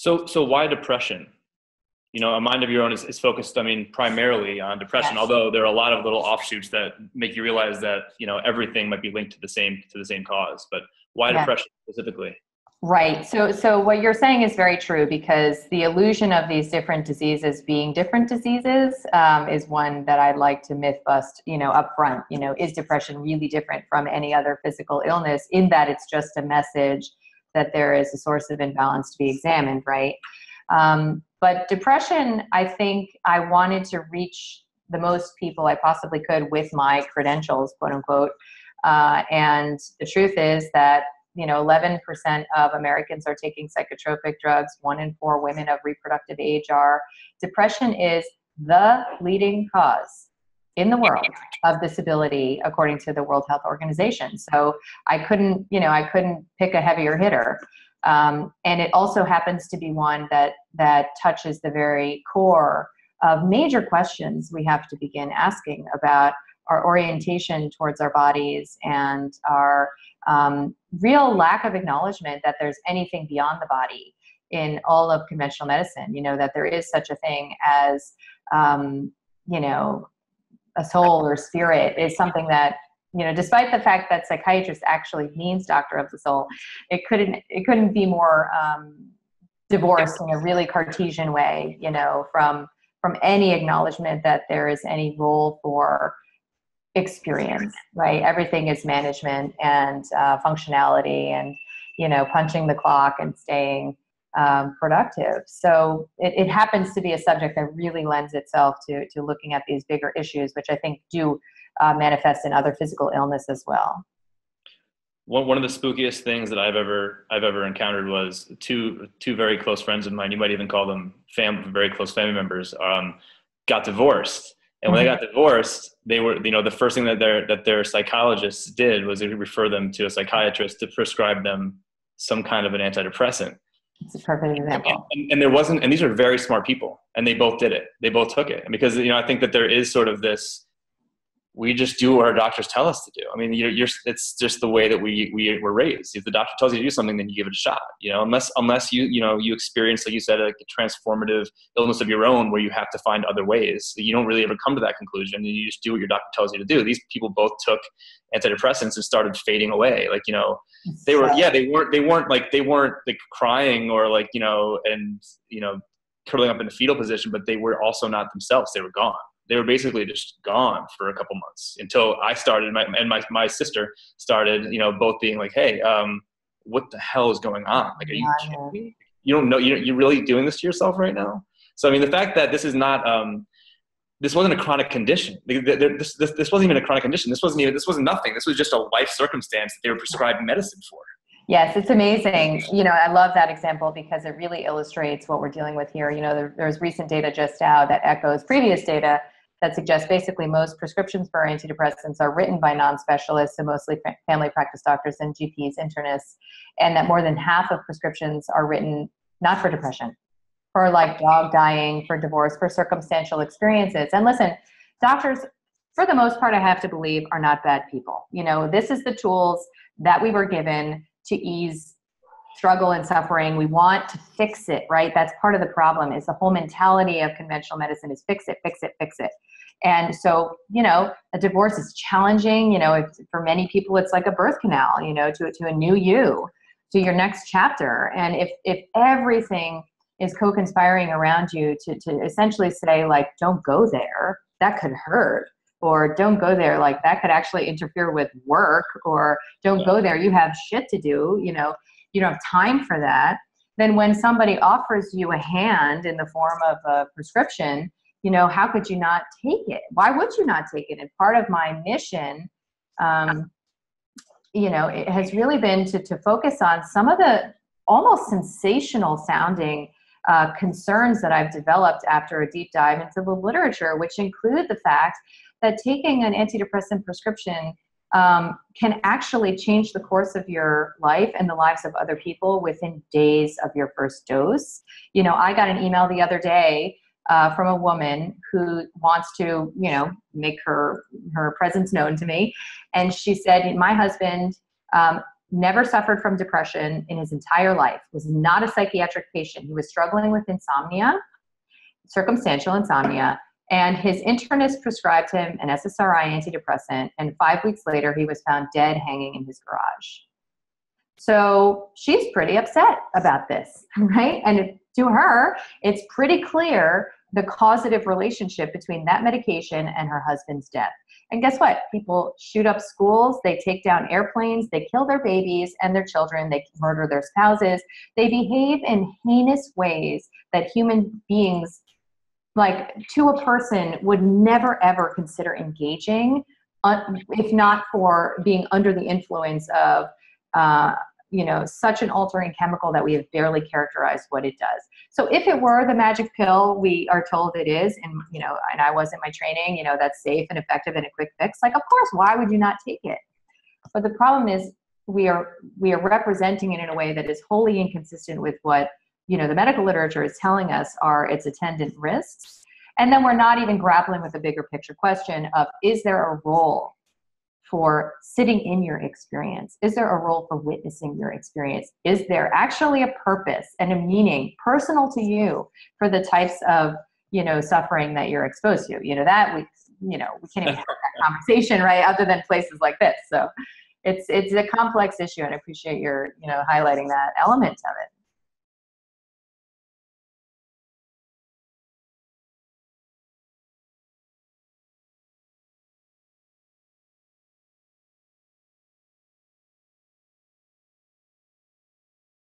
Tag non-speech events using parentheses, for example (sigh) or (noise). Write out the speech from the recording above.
So, so why depression? You know, a mind of your own is, is focused, I mean, primarily on depression. Yes. Although there are a lot of little offshoots that make you realize that you know everything might be linked to the same to the same cause. But why yeah. depression specifically? Right. So, so what you're saying is very true because the illusion of these different diseases being different diseases um, is one that I'd like to myth bust. You know, up front. You know, is depression really different from any other physical illness in that it's just a message that there is a source of imbalance to be examined, right? Um, but depression, I think I wanted to reach the most people I possibly could with my credentials, quote unquote. Uh, and the truth is that you know 11% of americans are taking psychotropic drugs one in four women of reproductive age are depression is the leading cause in the world of disability according to the world health organization so i couldn't you know i couldn't pick a heavier hitter um, and it also happens to be one that that touches the very core of major questions we have to begin asking about our orientation towards our bodies and our um, real lack of acknowledgement that there's anything beyond the body in all of conventional medicine. You know, that there is such a thing as, um, you know, a soul or spirit is something that you know despite the fact that psychiatrist actually means doctor of the soul it couldn't it couldn't be more um, divorced in a really cartesian way you know from from any acknowledgement that there is any role for experience, right? Everything is management and uh, functionality and, you know, punching the clock and staying um, productive. So it, it, happens to be a subject that really lends itself to, to looking at these bigger issues, which I think do uh, manifest in other physical illness as well. One, one of the spookiest things that I've ever I've ever encountered was two two very close friends of mine. You might even call them fam, very close family members. Um, got divorced, and when they mm-hmm. got divorced, they were, you know, the first thing that their that their psychologists did was to refer them to a psychiatrist to prescribe them some kind of an antidepressant. It's a perfect example. And, and, there wasn't, and these are very smart people, and they both did it. They both took it, and because you know, I think that there is sort of this we just do what our doctors tell us to do. I mean, you're, you're, it's just the way that we, we were raised. If the doctor tells you to do something, then you give it a shot, you know, unless, unless you, you know, you experience, like you said, like a transformative illness of your own where you have to find other ways. You don't really ever come to that conclusion you just do what your doctor tells you to do. These people both took antidepressants and started fading away. Like, you know, they were, yeah, they weren't, they weren't like, they weren't like crying or like, you know, and, you know, curling up in a fetal position, but they were also not themselves. They were gone they were basically just gone for a couple months until I started my, and my, my sister started, you know, both being like, Hey, um, what the hell is going on? Like, are you kidding me? You don't know, you're, you're really doing this to yourself right now. So, I mean, the fact that this is not, um, this wasn't a chronic condition. This, this, this wasn't even a chronic condition. This wasn't even, this was nothing. This was just a life circumstance that they were prescribed medicine for. Yes, it's amazing. You know, I love that example because it really illustrates what we're dealing with here. You know, there, there's recent data just out that echoes previous data that suggests basically most prescriptions for antidepressants are written by non-specialists, so mostly family practice doctors and GPs, internists, and that more than half of prescriptions are written not for depression, for like dog dying, for divorce, for circumstantial experiences. And listen, doctors, for the most part, I have to believe, are not bad people. You know, this is the tools that we were given to ease struggle and suffering we want to fix it right that's part of the problem is the whole mentality of conventional medicine is fix it fix it fix it and so you know a divorce is challenging you know for many people it's like a birth canal you know to, to a new you to your next chapter. And if if everything is co-conspiring around you to, to essentially say like don't go there that could hurt. Or don't go there like that could actually interfere with work. Or don't go there you have shit to do you know you don't have time for that. Then when somebody offers you a hand in the form of a prescription you know how could you not take it why would you not take it and part of my mission um, you know it has really been to, to focus on some of the almost sensational sounding uh, concerns that I've developed after a deep dive into the literature, which include the fact that taking an antidepressant prescription um, can actually change the course of your life and the lives of other people within days of your first dose. You know, I got an email the other day uh, from a woman who wants to, you know, make her her presence known to me, and she said, "My husband." Um, never suffered from depression in his entire life, was not a psychiatric patient. He was struggling with insomnia, circumstantial insomnia, and his internist prescribed him an SSRI antidepressant, and five weeks later, he was found dead hanging in his garage. So she's pretty upset about this, (laughs) right? And to her, it's pretty clear the causative relationship between that medication and her husband's death. And guess what? People shoot up schools, they take down airplanes, they kill their babies and their children, they murder their spouses. They behave in heinous ways that human beings, like to a person, would never ever consider engaging, uh, if not for being under the influence of. Uh, you know such an altering chemical that we have barely characterized what it does. So if it were the magic pill we are told it is and you know and i was in my training you know that's safe and effective and a quick fix like of course why would you not take it? But the problem is we are we are representing it in a way that is wholly inconsistent with what you know the medical literature is telling us are its attendant risks. And then we're not even grappling with the bigger picture question of is there a role for sitting in your experience? Is there a role for witnessing your experience? Is there actually a purpose and a meaning personal to you for the types of you know suffering that you're exposed to? You know that we you know we can't even have that (laughs) conversation right other than places like this. So it's it's a complex issue, and I appreciate your you know highlighting that element of it.